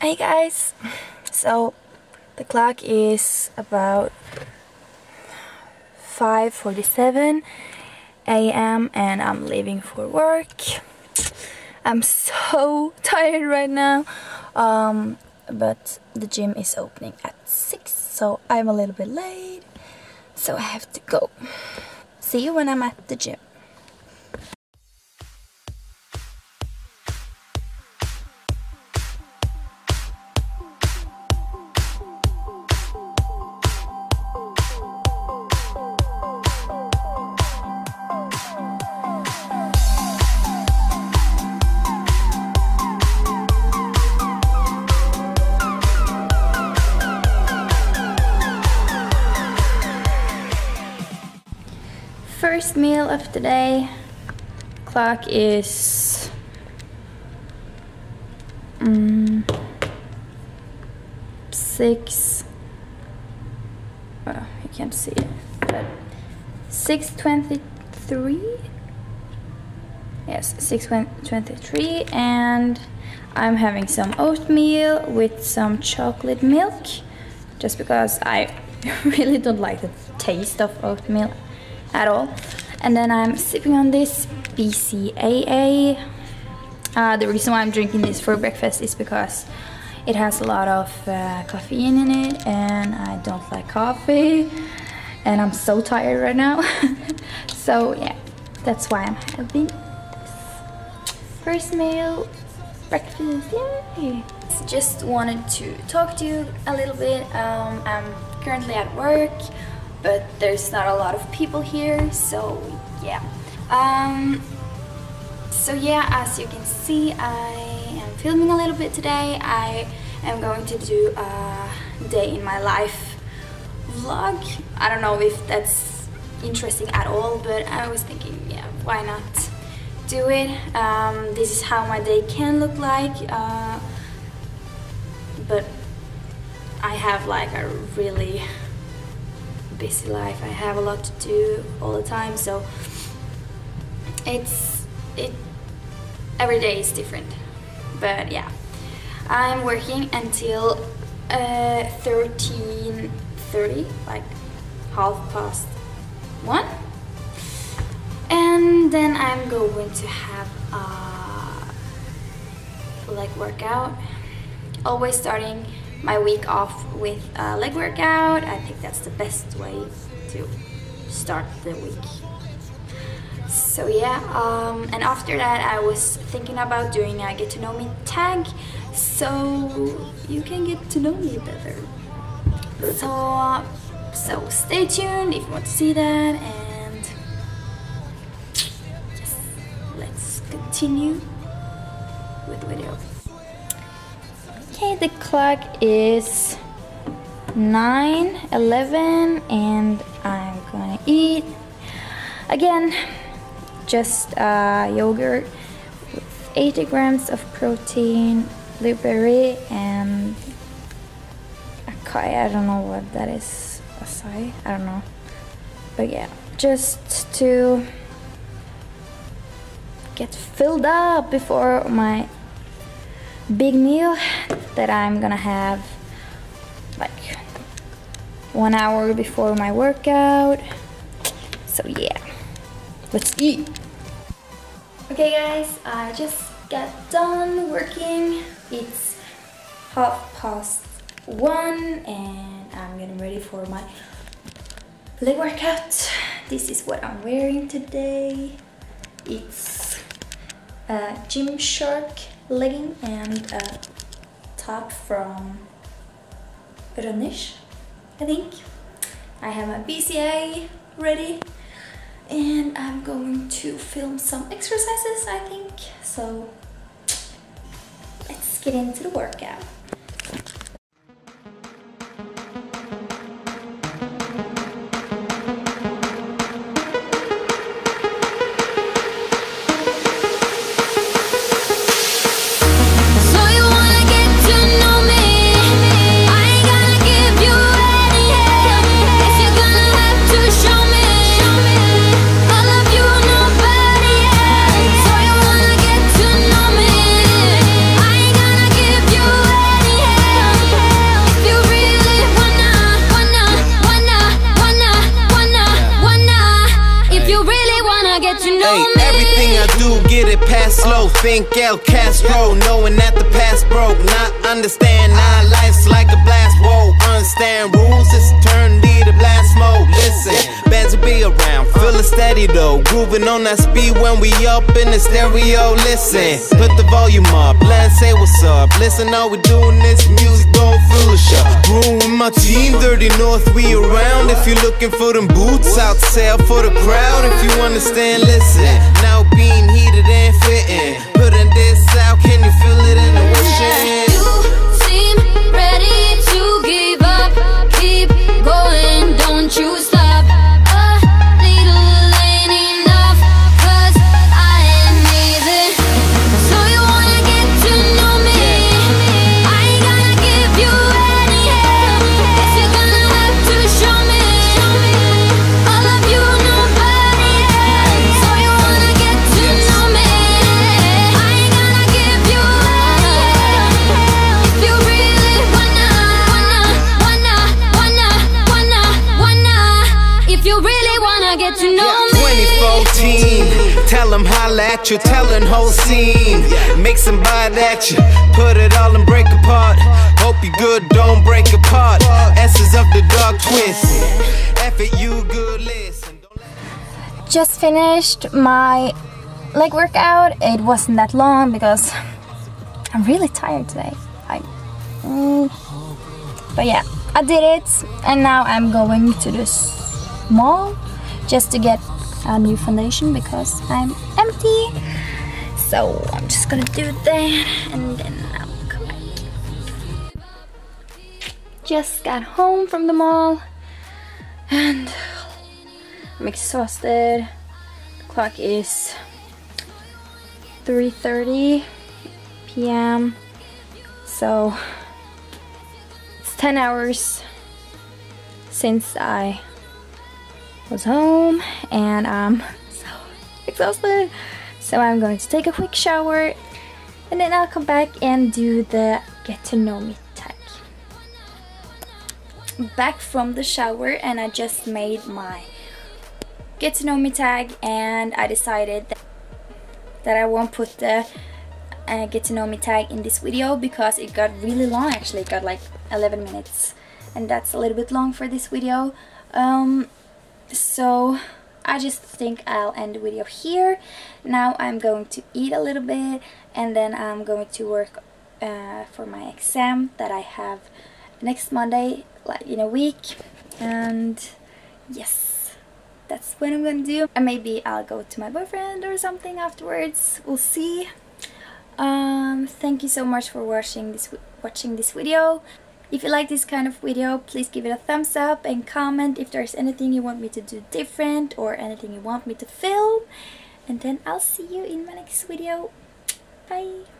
Hey guys! So the clock is about 5.47 a.m. and I'm leaving for work. I'm so tired right now um, but the gym is opening at 6 so I'm a little bit late so I have to go. See you when I'm at the gym. First meal of the day. Clock is um, six. Well, you can't see it, but six twenty-three. Yes, six twenty-three, and I'm having some oatmeal with some chocolate milk, just because I really don't like the taste of oatmeal at all. And then I'm sipping on this BCAA. Uh, the reason why I'm drinking this for breakfast is because it has a lot of uh, caffeine in it and I don't like coffee and I'm so tired right now. so yeah, that's why I'm having this first meal breakfast. Yay! Just wanted to talk to you a little bit. Um, I'm currently at work but there's not a lot of people here so yeah. Um, so yeah as you can see I am filming a little bit today. I am going to do a day in my life vlog. I don't know if that's interesting at all but I was thinking yeah why not do it? Um, this is how my day can look like uh, but I have like a really busy life. I have a lot to do all the time, so it's it every day is different. But yeah, I'm working until uh, 13:30, like half past one, and then I'm going to have a like workout. Always starting my week off with a leg workout. I think that's the best way to start the week. So yeah, um, and after that I was thinking about doing a get to know me tag so you can get to know me better. So, so stay tuned if you want to see that and just let's continue with the video. Okay, the clock is 9 11 and I'm gonna eat. Again just uh, yogurt with 80 grams of protein blueberry and acai. I don't know what that is acai? I don't know. But yeah just to get filled up before my big meal that I'm gonna have like one hour before my workout. So yeah, let's eat. Okay guys, I just got done working. It's half past one and I'm getting ready for my leg workout. This is what I'm wearing today. It's a Gymshark legging and a top from Ranish, I think. I have my BCAA ready and I'm going to film some exercises, I think. So let's get into the workout. Flow. Think El Castro, knowing that the past broke. Not understand now life's like a blast. Whoa, understand rules, it's eternity to blast mode. Listen, bands will be around, feeling steady though. Grooving on that speed when we up in the stereo. Listen, put the volume up, let's say what's up. Listen, all we doing this music, don't foolish up. Room my team, Dirty North, we around. If you're looking for them boots, out sale for the crowd. If you understand, listen. Now being and you really wanna get to know me. 2014, tell them holla at you, telling whole scene. Make some bite at you, put it all and break apart. Hope you good, don't break apart. Essence of the dark twist. F it, you good, listen. just finished my leg workout. It wasn't that long because I'm really tired today. I, mm, but yeah, I did it, and now I'm going to the mall just to get a new foundation because I'm empty. So I'm just gonna do that, and then I'll come back. Just got home from the mall, and I'm exhausted. The clock is 3:30 p.m. So it's 10 hours since I was home and I'm so exhausted. So I'm going to take a quick shower and then I'll come back and do the get to know me tag back from the shower and I just made my get to know me tag and I decided that, that I won't put the uh, get to know me tag in this video because it got really long actually. It got like 11 minutes and that's a little bit long for this video. Um, so I just think I'll end the video here. Now I'm going to eat a little bit and then I'm going to work uh, for my exam that I have next Monday like in a week. And yes that's what I'm gonna do. And maybe I'll go to my boyfriend or something afterwards. We'll see. Um thank you so much for watching this watching this video if you like this kind of video please give it a thumbs up and comment if there's anything you want me to do different or anything you want me to film. And then I'll see you in my next video. Bye